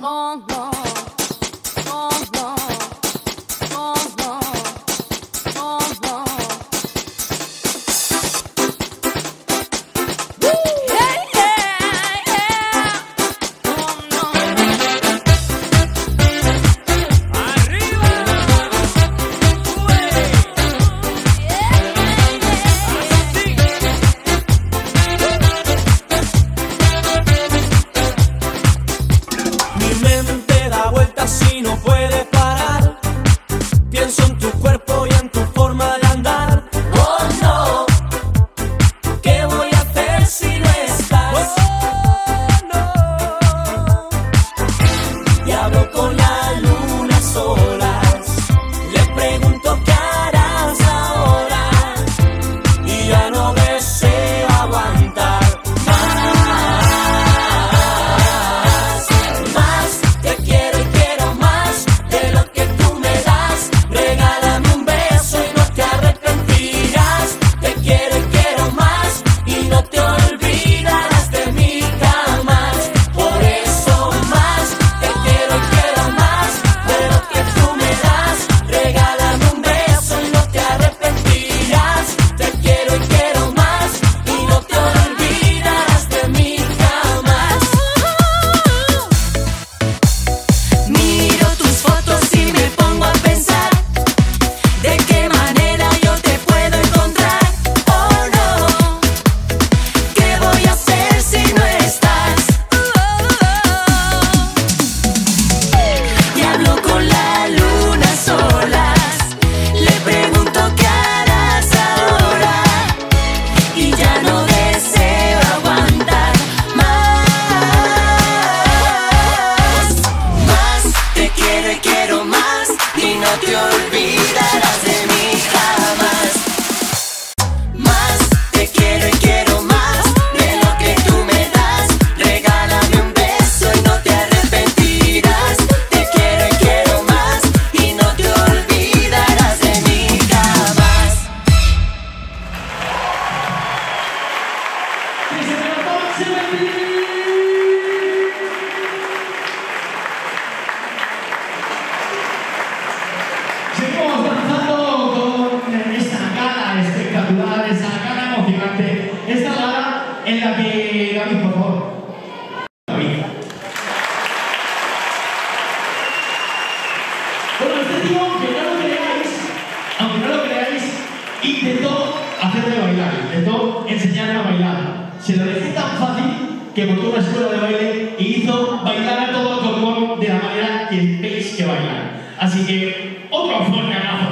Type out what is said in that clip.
long, long, long, long. Let te olvides. En la que, David, por favor. David. Bueno, este tío, aunque no lo creáis, aunque no lo creáis, intentó hacerme bailar, intentó enseñarme a bailar. Se lo dejé tan fácil que montó una escuela de baile y hizo bailar a todo el cordón de la manera que veis que bailan. Así que, otro fornagazo.